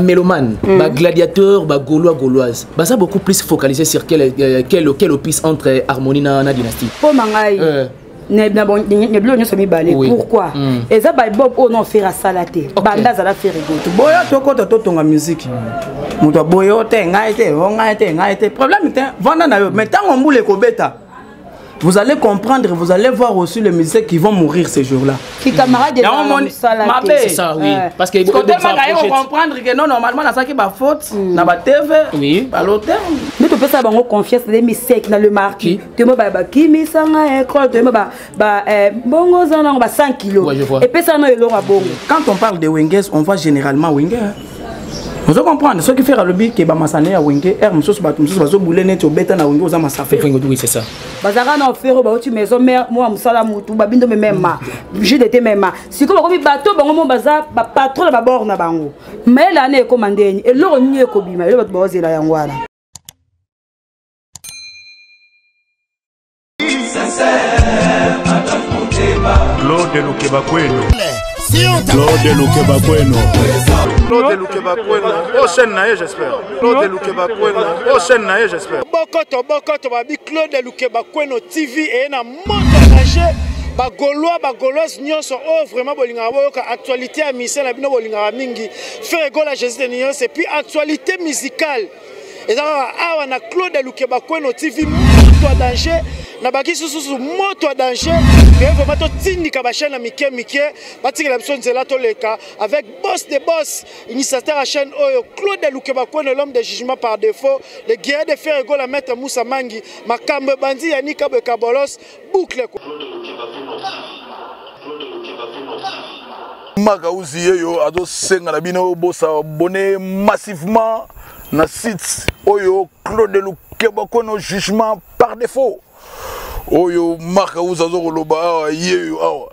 mélomane mm. ba gladiateur ba gaulois gauloise baza beaucoup plus focalisé sur quel, euh, quel, quel opice entre euh, harmonie na, na dynastie mpo na ngai euh. na biloko nyonso mibale pourquoi mm. eza babob oyo non fere asala te banda azala fere goto boyo tokota totonga miziki mm. moto aboyo te ngai te o ngai te ngai te problème te vanda na yo mai ntango mbula ekobeta vous allez comprendre vous allez voir aussi les musiciens qui vont mourir ces jours là comprendre que non normalement nazalaki bafaute hmm. na batv balote nde topesaka bango confiance nde miseki na le marki toyemba baya bakimisanga ecole toyemba bongo oza nango ba 100 kilo epesaka na eloko ya bongo quand on parle de wenges on voit généralement wenger ozo comprendre soki fere alobi ke bamasane ya wenge r mosusu bato mosusu bazobule neti obeta na wenge oza masafereoduisesa bazalaka na ofere oyo bauti maison mare mwa mosala motu babindo memema gdt mema sikoyo bakomi bato bango mo baza bapatron na babord na bango mayele ana ekoma ndeni eloko nini ekobima elo bato baozela yango wana Claude Lukeba Kweno Claude Lukeba Kweno Claude Lukeba Kweno o oh, chaîne na ye j'espère Claude Lukeba Kweno o oh, chaîne na ye j'espère Bokoto Bokoto babi Claude Lukeba Kweno TV eye na monde engagé bagolois bagoloise nyonso oyo oh, vraiment bolingaka boyoka actualité ya misala na bino bolingaka mingi ferre gola jésus de nyonso epuis actualité musicale eza kaka awa na claude lukebakweno tv moto ya danger na bakisi susu moto ya danger ke vraimen totindika bachaine ya mike mike batikela biso nzela toleka avec bos de bos initiateur ya chaine oyo claude lukebakweno l'homme de jugement par défaut le guerrier de fer egola maître musa mangi makambo ebandi yanikabwe kabolos boucle quoi makauzi yeyo azosenga na bino bosabone massivement na site oyo claude lukeba kono jugement par défaut oyo makauzi azokoloba awa yeyo awa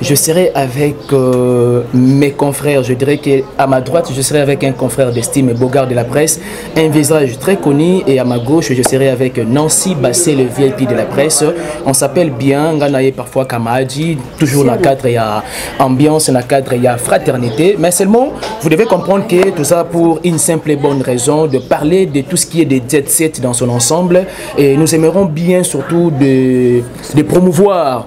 Je serai avec euh, mes confrères. Je dirais qu'à ma droite, je serai avec un confrère d'estime, Bogard de la presse, visage très connu et à ma gauche, je serai avec Nancy Bassé, le VIP de la presse. On s'appelle bien, a parfois Kamaji, toujours dans le cadre, il y a ambiance, dans le cadre, il y a fraternité. Mais seulement, vous devez comprendre que tout ça pour une simple et bonne raison de parler de tout ce qui est des jet set dans son ensemble. Et nous aimerons bien surtout de, promouvoir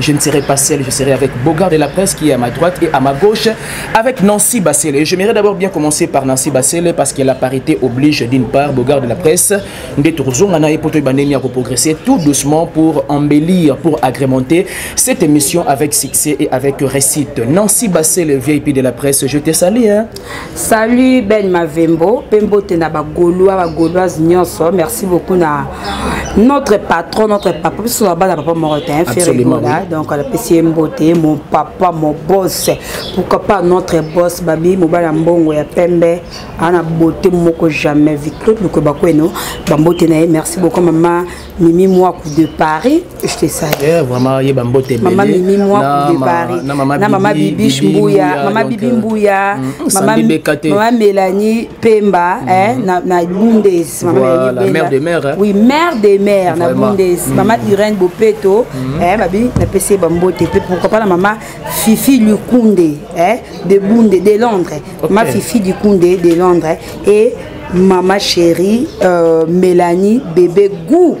je ne serai pas seul, je serai avec Bogard de la presse qui est à ma droite et à ma gauche, avec Nancy et J'aimerais d'abord bien commencer par Nancy Bassel parce que la parité oblige d'une part Bogard de la presse nde tokozonga na ye mpo toyeba progresser tout doucement pour embellir pour agrémenter cette émission avec succès et avec réussite nancy Bassé, le vip de la presse je te salue. hein? salut ben mavembo mpe mbote na bagolois bagoloise nyonso merci beaucoup na notre patron notre papa biso na bana papa moko te ferregola donc anapesi ye mbote mon papa mon bos pourquoi pas notre bos babi mobali ya mbongo ya pembe ana bote moko jamais viclot lukobakweno bambote na ye merci beaucoup mama mimi mwaku de paris Eh, vraiment yeba mbote mama mimi mwaku de paris na mama bibish mbuya mama bibi euh, mbuya mm, mm, mama mélanie pemba mm. eh, na, na bundes mama voilà, mère de mère hein? oui mère de mère na bundes mm. mama irène bopeto mm. eh, babi napesi ye bambote mpe pourquoi pas na mama fifi lukunde eh, de bunde de londres okay. mama fifi lukunde de londres et mama chérie euh, mélanie bébé goût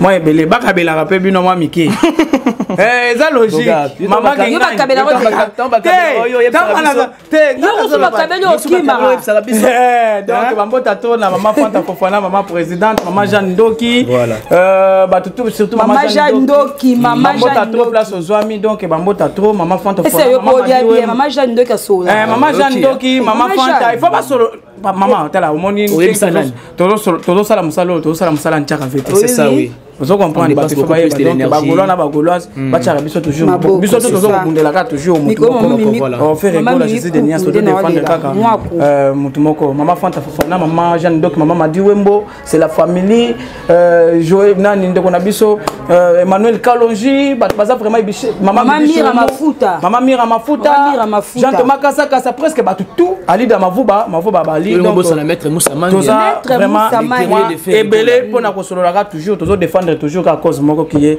mwa ebele bakabelaka mpe bino mwa mike eh, eza logique mama kengakabela bakabeli okimaka eh, donc eh? bambota to na mama fanta kofana mama présidente mama jeanne ndoki euh, bato tout surtout mama jeanne ndoki bambota trop place ozwami donc bambota trop mama fanta mama jeanne ndoki mama fanta il faut basolo mama tala omoni tozosala mosala oyo tozosala mosala ntiaka vete ozo comprendre bato fo bayeba donc bagolois na bagoloise hmm. batiaka biso toujours biso to tozo kobundela kaka toujours motu moko faire egola jésus de nias tozo defendre kaka motu moko mama fanta fofana mama jeanne dok mama madi wembo c'est la famille euh, Joël nani ndeko na biso euh, Emmanuel Kalonji bato baza vraiment maman maman Mira Mafuta maman Mira Mafuta Jean Thomas Kasaka ça presque bato tout Ali da Mavuba Mavuba Bali donc bossa la maître Moussa Mangi toza vraiment ebele pona ko sololaka toujours tozo défendre toujours ka cause moko qui est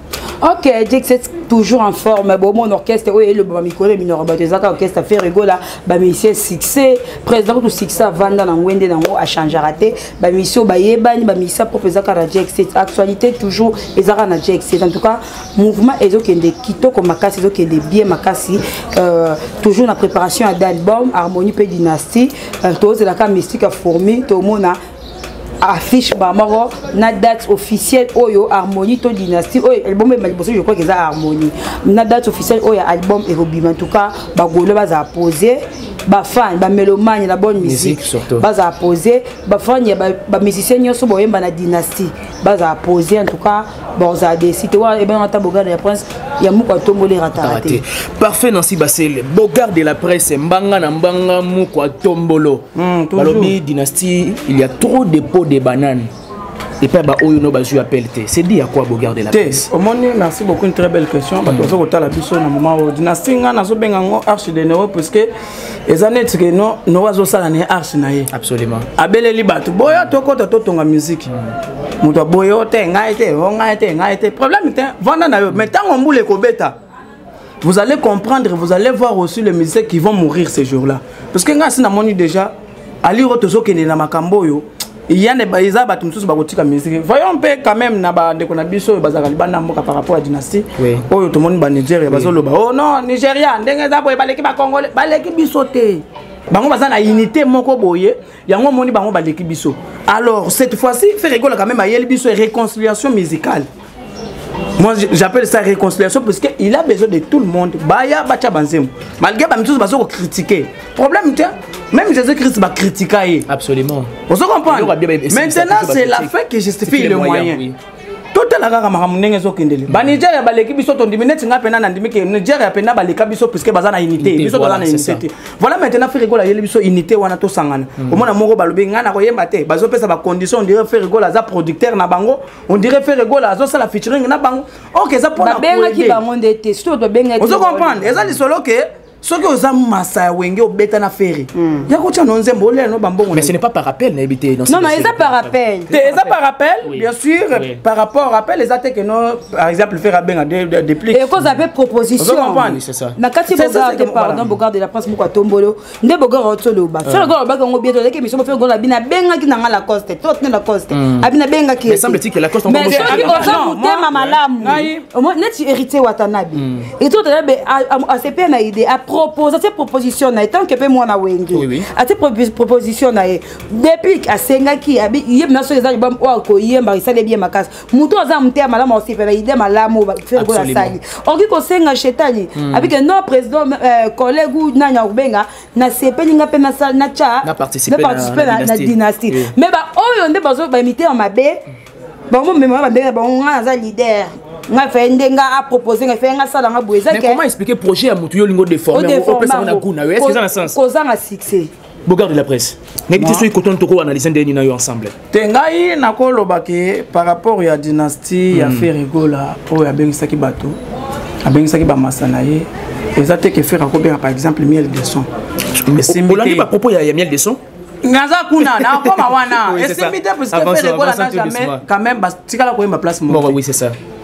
ok jixet toujours en forme bomona orchestre oyo elobama mikolo minoko bato ezaka orchestre fe rigola bamisie succès président kutu succès avanda na ngwende nango achangera te bamisio bayebani bamisia propre ezaka na jixet actualité toujours ezaka na jixet en tout cas mouvement ezokende kitoko makasi ezokende bien makasi euh, toujours na préparation ya d'album harmonie mpe dynastie euh, tozelaka mystique ya fourmi tomona affiche ba moko na date officielle oyo harmonie to dynastie oyo album ebima liboso je crois que eza harmonie na date officielle oyo ya album ekobima en tout cas bagolo bazala pose bafan bamelomane na bonne musique bazala pose bafan ya bamusicien nyonso boyemba na dynastie bazala pose en tout cas bon ozala desi te wana ebengaka ata bogarde ya prince ya moko atomboli ratara te parfait nansi basele bogarde de la presse mbanga na mbanga moko atombolo hmm, balobi dynastie il y a trop de pot de banane epai baoyo no bazwi appel te c'est dit ya quoi bogarde de la presse te omoni merci beaucoup une très belle question bato hmm. baza kotala biso na moment oyo dynastie ngai nazobenga yango arche de nero puisque eza neti ke no no azosala na arche na ye absolument abeleli bato boya tokota totonga miziki mm. moto aboye o te ngai te o ngai te ngai te problème te vanda na yo mais ntango mbula ekobeta vous allez comprendre vous allez voir aussi les musiciens qui vont mourir ces jours là parce que ngai asi namoni déjà aliro tozokende na makambo oyo yande eza bato mosusu bakotika musike voyons mpe quand même na bandeko na biso oyo bazalaka libanda ya mboka par rapport ya dynastie oyo tomoni banigeria bazoloba o oh non nigeria ndenge eza boye baleki bakongole baleki biso te bango baza na unité moko boye yango omoni bango baleki biso alors cette fois-ci ferre egola quand même ayeli biso réconciliation musicale moi j'appelle ça réconciliation parce qu'il a besoin de tout le monde baya batya banzembo malgré bamisusu baza kocritique problème te même jésus christ bakritika ye absolument ozo comprendre maintenant c'est la fin qui justifie le moyen oui. totala kaka makambo ndenge ezokendele mm. banigeria baleki biso tondimi neti ngai mpena nandimi ke nigeria mpena baleka biso puiske baza na unité biso toza na unité te voilà maintenant ferigol ayeli biso unité wana tosangana mm. omona moko balobi ngai nakoyemba te bazopesa bacondition ondire ferigol aza producteur na bango on dirait ferre gola azosala featuring na bango ok eza mpona babengaki bango nde te soki babengaki ozo comprendre eza lisolo ke soki oza masa ya wenge obeta na ferre hmm. ya kotya no nzembo olela no bambongo mais ce n'est pas par appel nayebi te non non eza par appel te eza par appel bien sûr par rapport appel eza te que non par exemple ferre abenga déplique ekozala mpe proposition na kati bogarde pardon bogarde la presse moko atombolo nde bogora otoloba ah. fere gora obaki yango bieto oleki miso bofere gora abina abengaki na nga lacoste to tine lacoste hmm. abina abengaki oza motema malamu neti héritier watanabe hmm. héritier watanabe asepe na idée apropose atie proposition na ye tant que mpe mwana wenge atie proposition na ye depuis asengaki ye bina soki eza libam oyo akoyemba esali ebie makasi moto aza moteya malamu akosepela baide malamu oyo bafere gola asali okoki kosenga shetani hmm. abike no président euh, collègue ou nani akobenga nasepeli nga mpe natya na participe na dynastie mais baoyo nde bazo bamite ya mabe bango mema bandenge na bango ngai naza leader nga fɛ nde nga a propose nga fɛ nga sala nga boye eza ke comment expliquer projet ya mutu yo lingo déformer o pesa na goût na yo est-ce que ça na sens kozanga succès bogard de la presse nayebi te soki kotoni toko analyse ndenge nini na yo ensemble te ngai nakoloba ke par rapport ya dynastie ya hmm. ferigola oyo abengisaki bato abengisaki bamasa na ye eza te ke fere akobenga par exemple miel de son olandi bapropos ya miel de son naza kuna nakoma wana esimbi te puisqueperekola na jamais quand même batikala koyemba place moko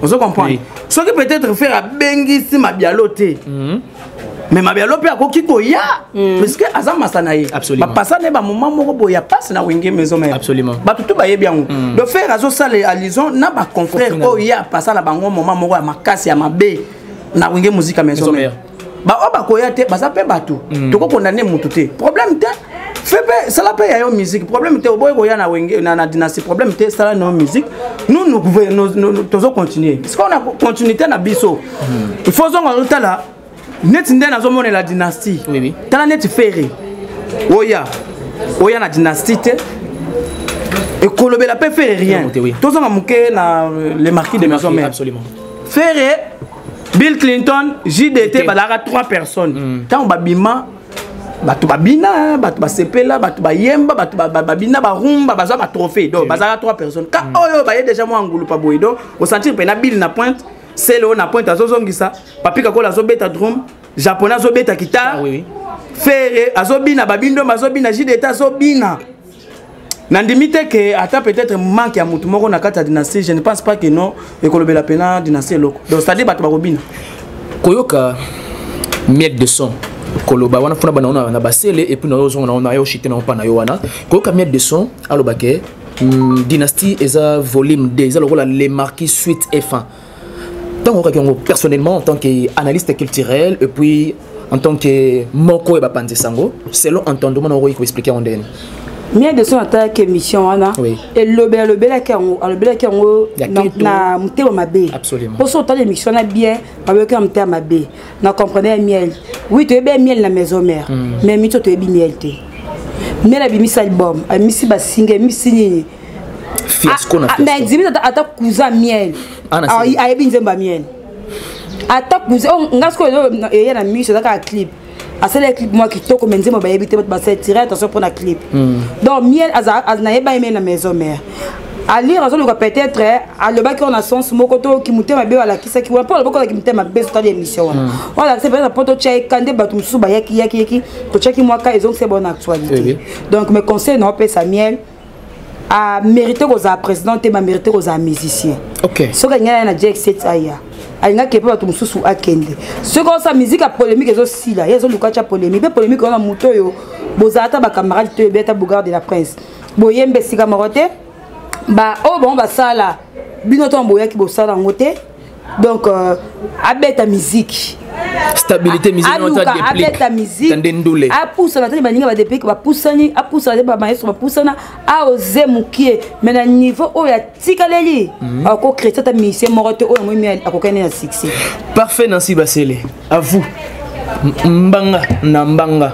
ozo comprendre soki peut-être fere abengisi mabialo te mhm. me mabe ya lope akoki koya mm. puisque aza masa na ye bapasa na ye bamoma moko boye ya mpasi na wenge maison mare bato to bayebi yango mm. de faire azosala alison na baconfrère oyo ye apasa na bango moma moko ya makasi ya mabe na wenge muzika maison mare baoyo bakoya te baza mpe bato mm. tokokondane motu te problème te fe mpe sala mpe ya yo musique problème te oboyi koya na wenge na, na dynastie problème te sala na yo musique nous nous, nous, nous, nous tozo continuer sikoyo na continuité na biso hmm. il faut ozonga otala neti nde nazomonela dynastie oui, oui. tala neti ferre oya oya na dynastie te ekolobela mpe ferre rien tozonga moke na euh, le marquis de maison mère ferre bill clinton jdt balaka 3 personnes ntango hmm. babima bato babina bato basepela bato bayemba bato babina barumba bazwa batrophée donc bazalaka trois personnes ka mm. oyo baye déjà mwa ngulupa boye donc osentir mpena bile na pointe sele oyo na pointe azozongisa papika kola azobeta drum japonais azobeta kitare ah, oui. fere azobina babindoma azobina jideta azobina nandimi te ke ata peut-être manque ya motu moko na kati ya dynastie je ne pense pas que non ekolobela mpena dynastie eloko donc c'est-à-dire bato bakobina koyoka miette de son koloba wana mpona bana na basele epuis nayo ozonga nao nayo chite nao mpa na yo wana koyoka miette de son aloba ke hmm, dynastie eza volume 2 eza lokola le marquis suite et fin ntango okaki yango personnellement en tant que analyste culturel et puis en tant que moko ya bapanzi sango selon entendement na okoki koexplike yango ndeni mia de son atalaki émission wana elobe alobelaki yango alobelaki yango na motema mabe mpo so otala émission wana bien baboyoki na motema mabe na comprendre ya miel oui toyebi ya miel na maison mère hmm. mais mito toyebi miel te miel abimisi album abimisi basinga abimisi nini fiasco na ah, ah, mais dimi ata ata kuza miel ah, ayebi nzemba miel ata kuza oh, nga siko eye na miso eza kaka clip asalaki clip mwa kitoko me nzembo bayebi te bato basali tire attention mpo na clip hmm. donc miel nayeba ye miel na maison mare alire azoluka peut-être eh, alobaki wana sens moko to kimotema be alakisaki wana mpo alobaki wana kimotema be sotali émission wana hmm. wana alakisa peut-être mpo totia eka nde bato mosusu bayaki yaki yaki totiaki mwaka ezongisa bango na actualité donc mes conseil naopesa miel a mérité kozala président te bamérité kozala musicien soki alingi aya na jx aya alingaki epe bato mosusu akende soki osa miziki ya polémique ezosila ye ezoluka tya polémique mpe polémique wana moto oyo bozala ata bacamarade to ebi ata bogard de la prince boyemba esika moko te baoyo bango basala bino ntango boyaki bosala yango te donc euh, abeta miziki stabilité abeta miziki apusana te baninga badepike bapusani apusana te bamaestro bapusana aoze mokie me na niveau oyo atikaleli mhm. akokretie ata misie moko te oyo yango imi akokani na succès parfait nansi basele à vous mbanga na mbanga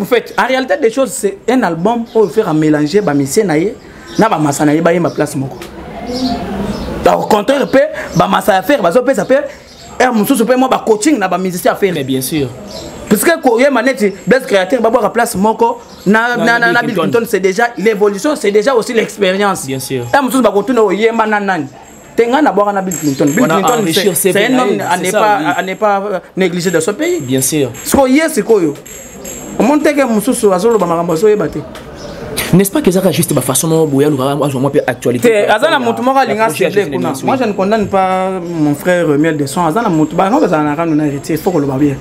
en fait en réalité des choses c'est un album oyo faire mélanger bamisie na ye na bamasa na ye bayemba place moko au contraire mpe bamasa ya fere bazopesa mpe heure mosusu mpe mwa bacoaching na bamusicien ya fere bien sûr puisque koyema neti blaise créateur babwaka place moko na, na, na, na bill clinton c'est déjà l'évolution c'est déjà aussi l'expérience heure mosusu bakotuna oyemba na nani te ngai nabwaka na bill clinton bill clinton c'est un homme à ne pas euh, négliger de son pays bien sûr sikoyo ye sikoyo omoni teke mosusu azoloba makambo azoyeba te n'est-ce pas que ezaka juste bafaçon moko boye alukaka azwa mwa mpe actualité te aza na motu moko alinga cible kuna moi je ne condamne pas mon frère miel de son aza na motu bango bazala na kano na héritier fo koloba bien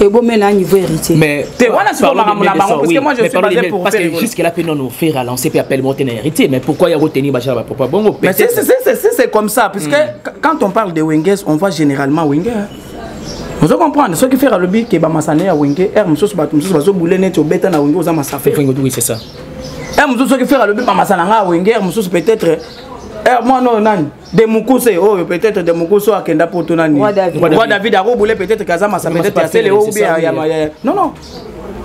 ebomela à niveau héritier mais te wana sikoyo makambo na bango parce que moi je suis basé pour parce que jusque là pe non offrir à lancer pe appel monter na héritier mais pourquoi ya retenir bachar ba papa bongo mais c'est c'est c'est comme ça parce que hmm. quand on parle de Wenges on voit généralement Wenger ozo comprendre soki fere alobi ke bamasana ya wenge r mosusu bato mosusu bazobule neti obeta na wenge oza masafe r mosusu soki fere alobi bamasana ngai ya wenge r mosusu peut-être r mwana oyo nani de mukuse oyo peut-être de mukuse oyo akenda poto nani roi david akobule peut-être kaza masa peut-être ya sele oyo bien ya non non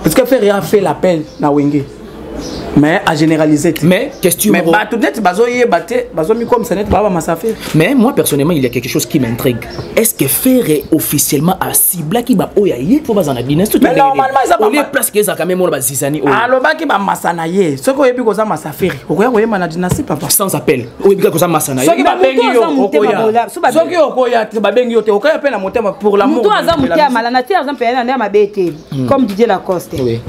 parce que ferre a fait l'appel na wenge mais a généraliser te mais question mais bato neti bazoyeba te bazomikomisa neti baba bamasa ferre mais moi personnellement il y a quelque chose qui m'intrigue est ce que ferre officiellement asiblaki baoyo aye mpo baza na bino olie place ke ezalaka meme wana bazizani oyo alobaki bamasa na ye soki oyebi koza masa ferre okoya koyemba na dynastie papa sans appel oyebi kaka oza masa na ye soki babengi yo okoya soki okoya te babengi yo te okoya mpe na motema pour la moto aza motema mala na te aza mpe na ndenge mabe te hmm. comme Didier Lacoste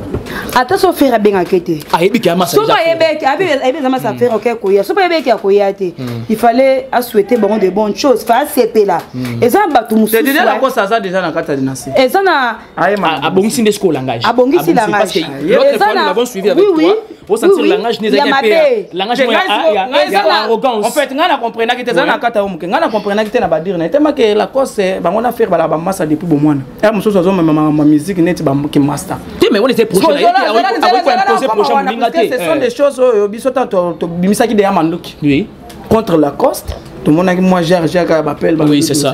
ata so fere abengaki te ayebi ke amasa soki ayebi ete ayebi eza masa hmm. fere oke koya soki ayebi ete akoya te hmm. il fallait asouhaiter bango de bonnes choses fa asepela eza bato mosusu eza na kati ya dinasi eza na abongisi nde sikoyo langage abongisi langage l'autre fois nous l'avons suivi avec toi osentir langage nde ezalaki mpe langage ya arrogance en fait ngai na comprenaki te ezali na kata yo moke ngai na comprenaki te na badire na ye tema ke lacoste bango na faire balaka bamasa depuis bomwana ya mosusu azomema makambo ya musique neti bamokimasta te mais wana eza projet na ye akoki koimposer projet moninga te ce sont des choses oyo biso ntango tobimisaki deya manduki contre lacoste tomonaki mwa gerger kaka bapele oui c'est ça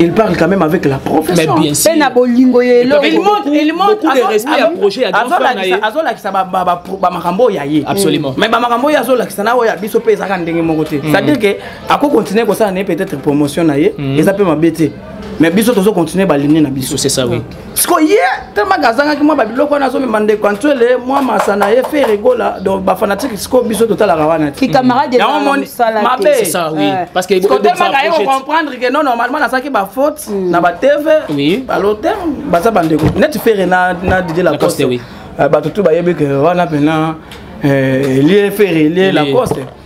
Il parle quand même avec la profession. Mais bien sûr. na bolingo ye lo. Il montre, il montre beaucoup de respect à projet ya grand frère na ye. Azo lakisa ba ba ba, ba makambo ya ye. Absolument. Mais ba makambo ya azo lakisa na oya biso pe ezaka ndenge moko te. Mm. C'est-à-dire que ako continuer ko sala na peut-être promotion na ye, mm. eza pe mabete. Mais biso tozo continuer ba ligne na biso. C'est ça oui. siko ye tellement que azangaki mwa babiloko wana azomema ndeko antuele mwa masa na ye fere gola donc bafanatike siko biso totalaka wana temabeotemaka ye kocomprendre ke non normalement nasalaki bafaute hmm. na batv balote baza bandeko neti fere na didie lacoste euh, bato tu bayebi ke wana mpena elie euh, fere elie lacoste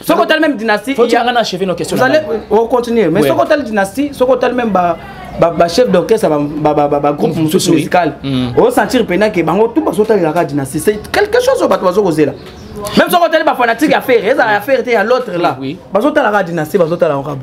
soki otali même dynastie faut tianga na cheveux no question vous allez on continue mais soki otali dynastie soki otali même ba ba, ba chef d'orchestre ba, ba, ba, ba, ba groupe mm, mosusu musical mm. o sentir pena ke bango tout baso talela ka dynastie c'est quelque chose oyo bato bazo kozela même soki otali ba fanatique ya ferre ezala ya ferre te ya l'autre là bazo tala ka dynastie bazo tala okabo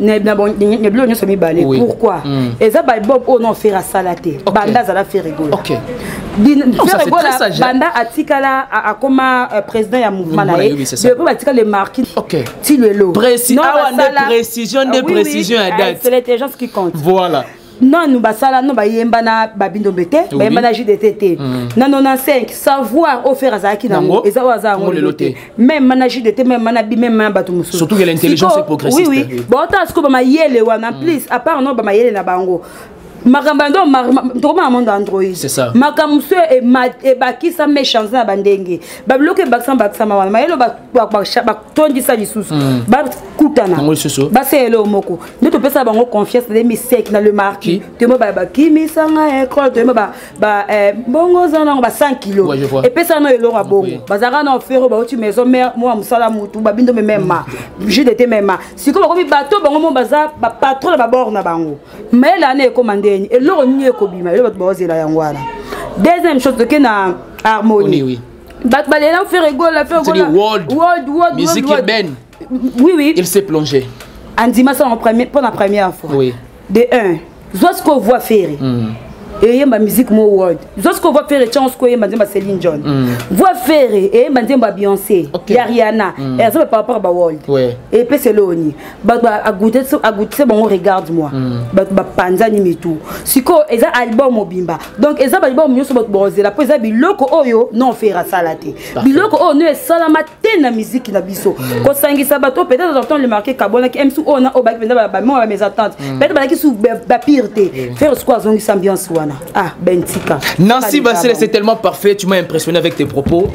na biloko nyonso mibale pourquoi hmm. eza babob oyo na ofere asala te banda azala ferigola ferigola banda atikala akoma euh, président ya mouvement na ye depuis batikala marki ti lelo awa nde précision nde ah précision ya ah, date c'est l'intelligence qui compte voilà nanu basala no bayemba na babindombe te oui. bayemba na jdt te mm. na 95 savoir oyo fere azalaki nango eza oyo aza yango lelo te meme na jdt meme na bi meme na bato mosususurtout ya l'intelligence progressiste oui, oui. baotala sikoyo bamayele wana mm. plus à part no bamayele na bango makambo ya ndo tokomona mondo android makambo mosusu ebakisa méchance na bandenge babiloko ebakisama bakisama wana mayelo tondisa lisusu mm. bakutana basala eloo moko nde topesaka bango confiance nde miseki na le marquis toyeba baya bakimisanga ecole toyeba eh, bongo oza nango ba 100 kilo epesaka na eloko ya bongo bazalaka na ofero bauti maison mare mwa mosala motu babindo memema mm. jus dete mema sikoyo bakomi bato bango mo baza bapatron na babord na bango mayele ana ekoma ndeni eloko nini ekobima eloko bato baozela yango wana deuxième chose toke na harmonie oui, oui. bato balela fere gola fere gola world world world musique urbaine oui oui il s'est plongé andima ça en premier pour la première fois oui de 1 zwa ce qu'on voit ferre mm. eyemba musique mo world zwa ce qu'on voit ferre chance ko yemba nzemba Céline John mm. voix ferre eyemba nzemba Beyoncé okay. ya Rihanna mm. et ça par rapport ba world ouais. et puis c'est loni ba ba a goûter a goûter bon regarde moi mm. ba ba panza ni mitu siko eza album obimba donc eza balibao nyonso bato bakozela mpo eza biloko oyo non fere asala te biloko oyo no esalama te na miziki na biso mm. kosangisa bato peut-être azaltan lemarke kabonaki msu oyo na oyo baki mpenza bamema bamesatante mm. peut-être balaki su bapire te mm. fere sikoyo azongisa ambiance wana ah bentika nancy basele c'est tellement parfait tu m'as impressionné avec tes propos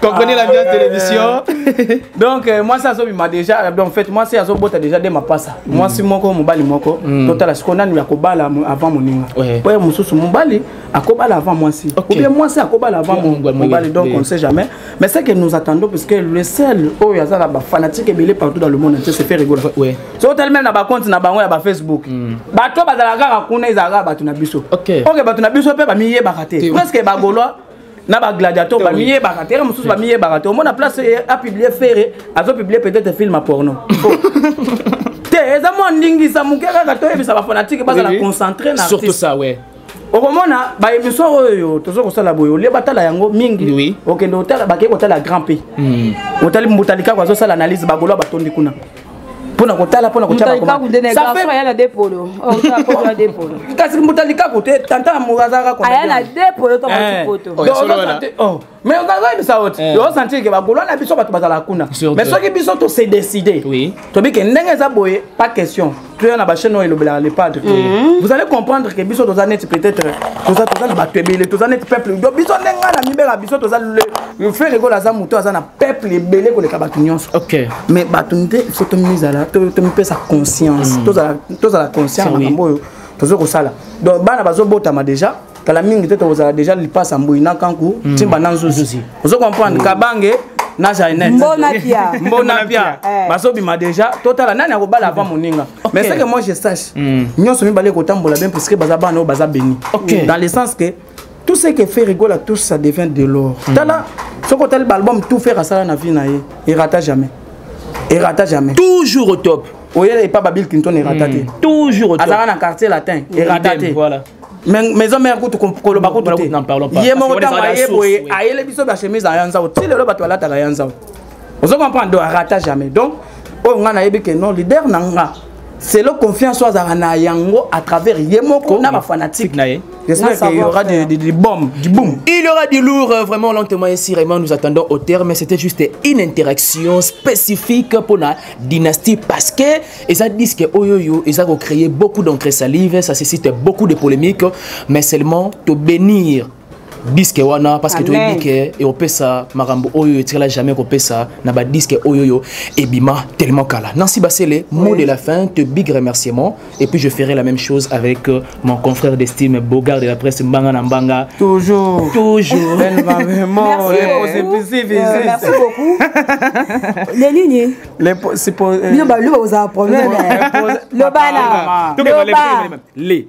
comprenez ah, l'ambiance de l'émission donc euh, mwasi azobima déjà euh, donc fait mwasi azobota déjà de mapasa mm. mwasi moko mobali moko mm. totala sikoyo nani akobala avant moninga oyo mosusu mobali akobala avant mwasi oubien mwasi akobala avant mobali donc on sait jamais mais ce que nous attendons parce que le seul oyo aza na bafanatique ebele partout dans le monde entier se fait rigola so otali meme na bacompte na bango ya bafacebook mm. bato bazalaka kaka kuna ezalaka bato na biso ok bato na biso mpe bamiyebaka te presque bagolois na ba gladiator ba miye ba katera mususu ba miye ba katera mona place a publier ferre azo publier peut-être film à porno te eza mwa ndingisa moke kaka toyebisa bafanatike bazala concentré na surtout ça ouais okomona baémission oyo toza kosala boye olie batala yango mingi oui. okende bakei kotala grand p hmm. otali mbuta likako azosala analyse bagolo batondi kuna mpona kotala mpona kotyakasi mbuta likaku te tanta moko azalaka mais ozoyebisa oti osentir ke bagolois na biso bato bazalaka kuna mais soki biso tose décide tobi ke ndenge eza boye pas question toya na bachaine oyo elobelaka le padre mm-hmm. vous allez comprendre ke biso toza neti peut-être toza toza na bato ebele toza neti peuple biso ndenge nga na mibeka biso toza fele ekola aza moto aza na peuple ebele koleka bato nyonso okay. mais bato nde fo tomizala tomipesa conscience mm. tozala, tozala conscient na makambo oyo tozo kosala donc bana bazobotama déjà kala mingi te tokozala déjà lipasa mbui na kanku mm. timba na nzuzi ozo comprendre mm. kabange na janet mbonapia mbonapia eh. bazobima déjà totala nani akobala avant moninga mais ce que moi je sache mm. nyonso mibale ekotambola bien puisque baza bana oyo baza beni dans le sens que tout ce que fait rigole à tous ça devient de l'or mm. tala soki otali baalbum tout faire asala na vie na ye erata jamais erata jamais toujours au top oyela epa babill clinton erata te mm. toujours au top azalaka na quartier latin erata te voilà maison mère kutu koloba kutu te ye moko ntango aye boye ayele biso bachemise ya nzau ti lelo bato balataka ya nzau ozo comprendre do arata jamais donc oyo ngai nayebi ke non leader na nga selon confiance oyo azalaka na yango à travers ye moko na bafanatique na ye J'espère qu'il y aura des, des, des bombes, du boom. Il y aura du lourd, euh, vraiment lentement et sirement. Nous attendons au terme. C'était juste une interaction spécifique pour la dynastie parce que ils ont dit que Oyoyo, ils ont créé beaucoup d'encre salive. Ça suscite beaucoup de polémiques, mais seulement te bénir diske wana parce que toyebi ke ekopesa makambo oyo etikala jamais kopesa na badiske oyo oyo ebima tellement kala nansi basele mot de la fin te big remerciement et puis je ferai la même chose avec euh, mon confrère d'estime bogard de la presse mbanga na mbanga toujours toujours merci beaucoup les lignes les c'est pour euh, bino baluba ozala problème lobana loba les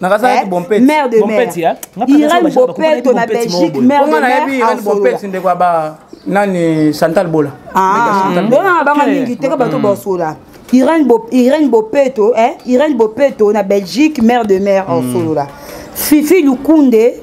nakazalaki eh, bompeti mère de mère irène bopeto na belgique mère de mère irène bompeti ndeko ya ba nani chantal bola ah, ndona na banga mingi teka bato mm. basola irène bopeto irène bopeto na belgique mère de mère osolola mm. fifi lukunde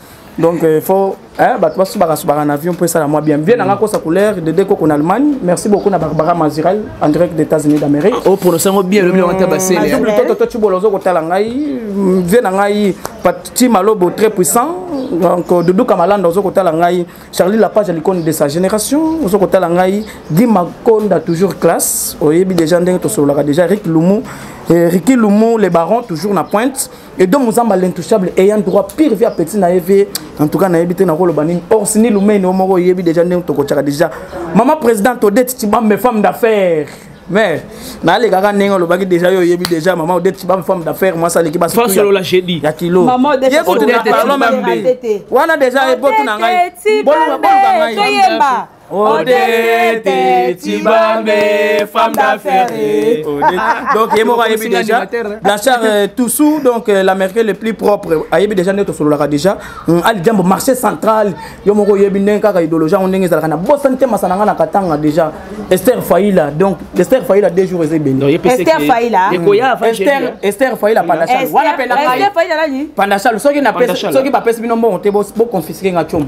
donc euh, il faut hein, bato basubaka subaka na avion mpo esala mwa bien vie nanga kosa couleur de deko kona allemagne merci beaucoup na barbara maziral en direct des états-unis d'amérique o oh, prononce yango bien lobi yango ata basele double toto to cibolo ozo kotala ngai vie na ngai pati malobo très puissant donc euh, doudou kamalanda ozo kotala ngai charlie lapage ya likoni de sa génération ozo kotala ngai guy makonda toujours classe oyebi déjà ndenge tosololaka déjà rik lumu eh, riki lumu le baron toujours na pointe et donc mozamba l'intouchable ayant droit pire vie apeti na ye vie en tout cas nayebi te nakoloba nini or sini lumeni o moko oyebi déjà ndenge tokotyaka déjà mama présidente odeti tibambe femme d'affaires mais nalekaka ndenge olobaki déjà yo oyebi déjà mama odeti tibambe femme d'affaires mwasi aleki basolola jeudi ya kilo wana déjà ebotuna ngai bolukanga ngai odete tibambe femme d'affaires eh. ah. donc ye moko ayebi déjà blachard euh, tousou donc euh, l'américain le plus propre ayebi déjà nde tosololaka déjà hmm, ali jambo marché central yo moko oyebi ndenge kaka idéologie yango ndenge ezalaka na bosani te masana nga na katanga déjà esther faila donc esther faila deux jours eza ebele esther faila hmm. esther faila pandachal wana mpe na ngai pandachal soki bapesi bino mbongo te boconfiske nga tiomo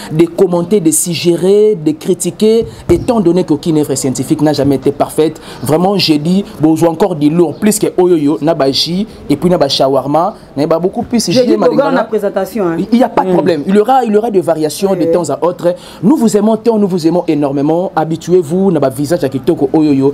de commenter, de suggérer, de critiquer étant donné qu'aucune œuvre scientifique n'a jamais été parfaite. Vraiment j'ai dit, besoin encore de lourd, plus que Oyoyo, Nabaji, et puis Nabashawarma, pas beaucoup plus. J'ai dit, la présentation. Il n'y a pas de problème. Il y aura, il y aura des variations de temps à autre. Nous vous aimons tant, nous vous aimons énormément. Habituez-vous, visage à Kitoko Oyoyo.